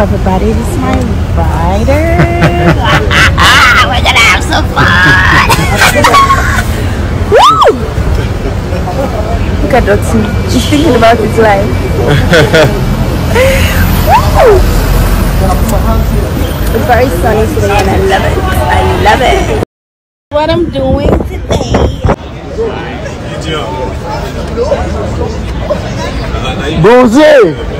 everybody. This is my rider. We're gonna have some fun. Woo! Look at Dottie. He's thinking about his life. Woo! It's very sunny today and I love it. I love it. What I'm doing today. Bonjour.